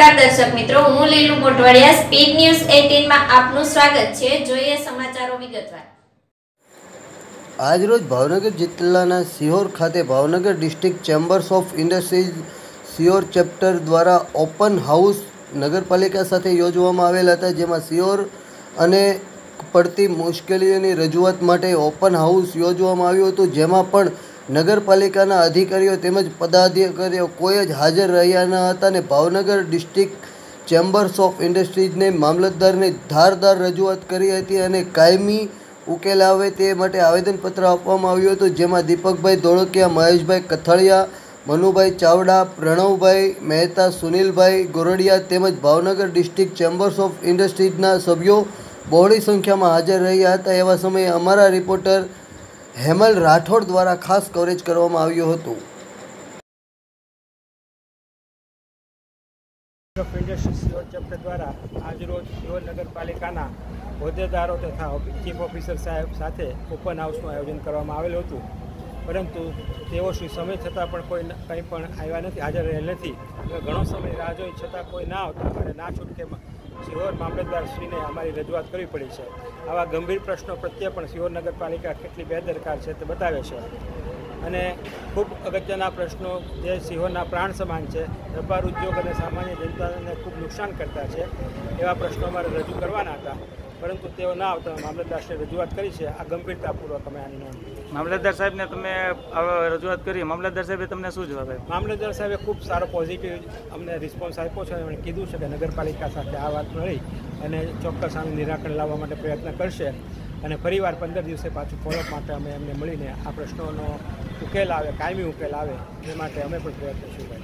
નમસ્કાર દર્શક મિત્રો, હું લીલુ મોટવાડિયા સ્પીડ ન્યૂઝ 18 માં આપનું સ્વાગત છે. જોઈએ સમાચારો વિગતવાર. આજરોજ ભાવનગર જિલ્લાના સિહોર ખાતે Bhavnagar district chambers of industries Sihor chapter દ્વારા ઓપન હાઉસ નગરપાલિકા સાથે યોજવામાં આવેલ હતા, જેમાં સિહોર અને પડતી મુશ્કેલીઓની રજૂઆત માટે ઓપન હાઉસ યોજવામાં આવ્યું હતું, જેમાં પણ નગરપાલિકાના અધિકારીઓ તેમજ પદાધિકારીઓ કોઈ જ હાજર રહ્યા ન હતા અને ભાવનગર ડિસ્ટ્રિક્ટ ચેમ્બર્સ ઓફ ઇન્ડસ્ટ્રીઝને મામલતદારને ધારદાર રજૂઆત કરી હતી અને કાયમી ઉકેલ આવે તે માટે આવેદનપત્ર આપવામાં આવ્યું હતું, જેમાં દીપકભાઈ ધોળકિયા, મહેશભાઈ કથળિયા, મનુભાઈ ચાવડા, પ્રણવભાઈ મહેતા, સુનિલભાઈ ગોરડિયા તેમજ ભાવનગર ડિસ્ટ્રિક્ટ ચેમ્બર્સ ઓફ ઇન્ડસ્ટ્રીઝના સભ્યો બહોળી સંખ્યામાં હાજર રહ્યા હતા. એવા સમયે અમારા રિપોર્ટર હેમલ રાઠોડ દ્વારા ખાસ કવરેજ કરવામાં આવ્યું હતું. ઓફ ચેપ્ટર દ્વારા આજરોજ સિયોર નગરપાલિકાના હોદ્દેદારો તથા ચીફ ઓફિસર સાહેબ સાથે ઓપન હાઉસનું આયોજન કરવામાં આવેલું હતું. પરંતુ તેઓ શ્રી સમય છતાં પણ કોઈ કંઈ પણ આવ્યા નથી, હાજર રહેલ નથી. ઘણો સમય રાહ જોઈ છતાં કોઈ ના આવતા અને ના છૂટકે સિહોર મામલતદાર શ્રીને અમારી રજૂઆત કરવી પડી છે. આવા ગંભીર પ્રશ્નો પ્રત્યે પણ સિહોર નગરપાલિકા કેટલી બેદરકાર છે તે બતાવે છે. અને ખૂબ અગત્યના પ્રશ્નો જે સિંહોના પ્રાણ સમાન છે, વેપાર ઉદ્યોગ અને સામાન્ય જનતાને ખૂબ નુકસાન કરતા છે, એવા પ્રશ્નો અમારે રજૂ કરવાના હતા. પરંતુ તેઓ ના આવતા મામલતદારશ્રીએ રજૂઆત કરી છે. આ ગંભીરતાપૂર્વક અમે આની નોંધ મામલતદાર સાહેબને તમે રજૂઆત કરી. મામલતદાર સાહેબે તમને શું જવાબ આપ્યો? મામલતદાર સાહેબે ખૂબ સારો પોઝિટિવ અમને રિસ્પોન્સ આપ્યો છે. એમણે કીધું છે કે નગરપાલિકા સાથે આ વાત મળી અને ચોક્કસ આનું નિરાકરણ લાવવા માટે પ્રયત્ન કરશે અને ફરીવાર પંદર દિવસે પાછું ફોલોઅપ માટે અમે એમને મળીને આ પ્રશ્નોનો ઉકેલ આવે કાયમી ઉકેલ આવે એ માટે અમે પણ પ્રયત્નશીલ રહીશું.